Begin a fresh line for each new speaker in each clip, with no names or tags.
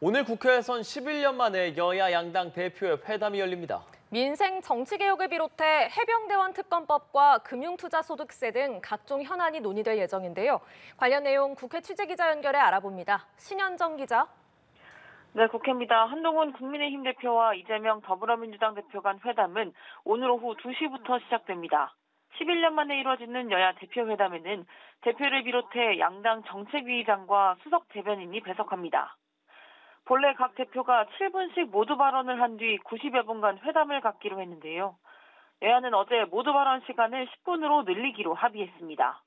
오늘 국회에선 11년 만에 여야 양당 대표의 회담이 열립니다.
민생 정치개혁을 비롯해 해병대원 특검법과 금융투자소득세 등 각종 현안이 논의될 예정인데요. 관련 내용 국회 취재기자 연결해 알아봅니다. 신현정 기자.
네, 국회입니다. 한동훈 국민의힘 대표와 이재명 더불어민주당 대표 간 회담은 오늘 오후 2시부터 시작됩니다. 11년 만에 이루어지는 여야 대표 회담에는 대표를 비롯해 양당 정책위의장과 수석 대변인이 배석합니다. 본래 각 대표가 7분씩 모두 발언을 한 뒤 90여 분간 회담을 갖기로 했는데요. 여야는 어제 모두 발언 시간을 10분으로 늘리기로 합의했습니다.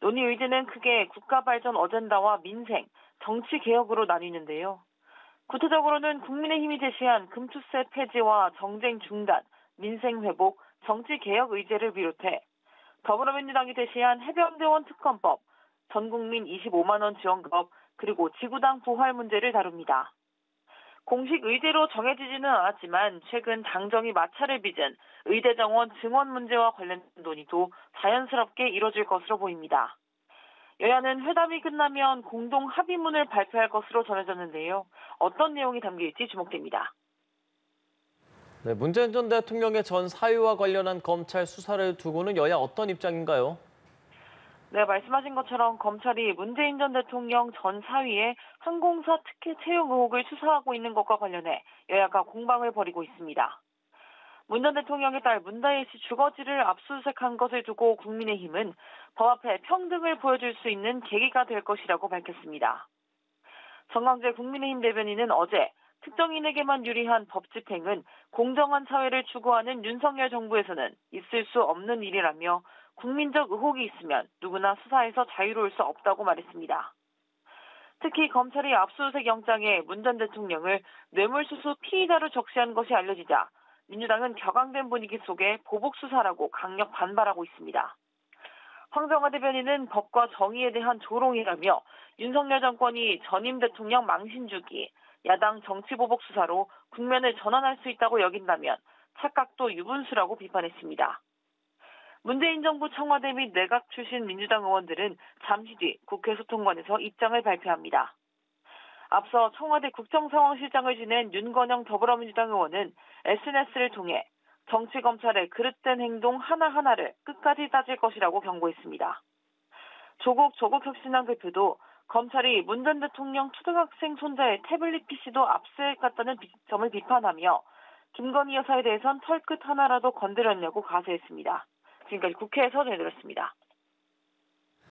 논의 의제는 크게 국가 발전 어젠다와 민생, 정치 개혁으로 나뉘는데요. 구체적으로는 국민의힘이 제시한 금투세 폐지와 정쟁 중단, 민생 회복, 정치 개혁 의제를 비롯해 더불어민주당이 제시한 해병대원 특검법, 전국민 25만 원 지원법, 그리고 지구당 부활 문제를 다룹니다. 공식 의제로 정해지지는 않았지만 최근 당정이 마찰을 빚은 의대 정원 증원 문제와 관련된 논의도 자연스럽게 이뤄질 것으로 보입니다. 여야는 회담이 끝나면 공동 합의문을 발표할 것으로 전해졌는데요. 어떤 내용이 담길지 주목됩니다.
네, 문재인 전 대통령의 전 사유와 관련한 검찰 수사를 두고는 여야 어떤 입장인가요?
네, 말씀하신 것처럼 검찰이 문재인 전 대통령 전 사위의 항공사 특혜 채용 의혹을 수사하고 있는 것과 관련해 여야가 공방을 벌이고 있습니다. 문 전 대통령의 딸 문다혜 씨 주거지를 압수수색한 것을 두고 국민의힘은 법 앞에 평등을 보여줄 수 있는 계기가 될 것이라고 밝혔습니다. 정광재 국민의힘 대변인은 어제 특정인에게만 유리한 법 집행은 공정한 사회를 추구하는 윤석열 정부에서는 있을 수 없는 일이라며 국민적 의혹이 있으면 누구나 수사에서 자유로울 수 없다고 말했습니다. 특히 검찰이 압수수색 영장에 문 전 대통령을 뇌물수수 피의자로 적시한 것이 알려지자 민주당은 격앙된 분위기 속에 보복 수사라고 강력 반발하고 있습니다. 황정화 대변인은 법과 정의에 대한 조롱이라며 윤석열 정권이 전임 대통령 망신 주기, 야당 정치 보복 수사로 국면을 전환할 수 있다고 여긴다면 착각도 유분수라고 비판했습니다. 문재인 정부 청와대 및 내각 출신 민주당 의원들은 잠시 뒤 국회 소통관에서 입장을 발표합니다. 앞서 청와대 국정상황실장을 지낸 윤건영 더불어민주당 의원은 SNS를 통해 정치 검찰의 그릇된 행동 하나하나를 끝까지 따질 것이라고 경고했습니다. 조국 조국혁신당 대표도 검찰이 문 전 대통령 초등학생 손자의 태블릿 PC도 압수해갔다는 점을 비판하며 김건희 여사에 대해선 털끝 하나라도 건드렸냐고 가세했습니다. 지금까지 국회에서 전해드렸습니다.